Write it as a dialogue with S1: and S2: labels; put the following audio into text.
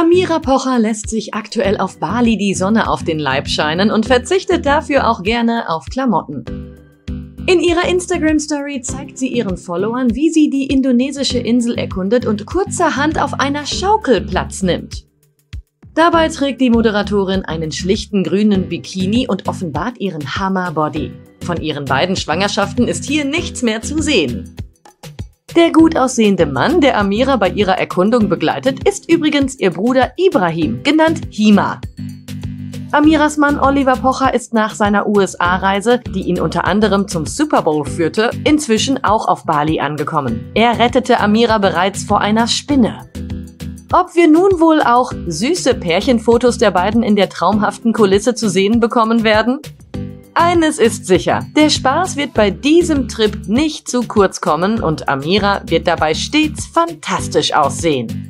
S1: Amira Pocher lässt sich aktuell auf Bali die Sonne auf den Leib scheinen und verzichtet dafür auch gerne auf Klamotten. In ihrer Instagram-Story zeigt sie ihren Followern, wie sie die indonesische Insel erkundet und kurzerhand auf einer Schaukel Platz nimmt. Dabei trägt die Moderatorin einen schlichten grünen Bikini und offenbart ihren Hammer-Body. Von ihren beiden Schwangerschaften ist hier nichts mehr zu sehen. Der gut aussehende Mann, der Amira bei ihrer Erkundung begleitet, ist übrigens ihr Bruder Ibrahim, genannt Hima. Amiras Mann Oliver Pocher ist nach seiner USA-Reise, die ihn unter anderem zum Super Bowl führte, inzwischen auch auf Bali angekommen. Er rettete Amira bereits vor einer Spinne. Ob wir nun wohl auch süße Pärchenfotos der beiden in der traumhaften Kulisse zu sehen bekommen werden? Eines ist sicher, der Spaß wird bei diesem Trip nicht zu kurz kommen und Amira wird dabei stets fantastisch aussehen.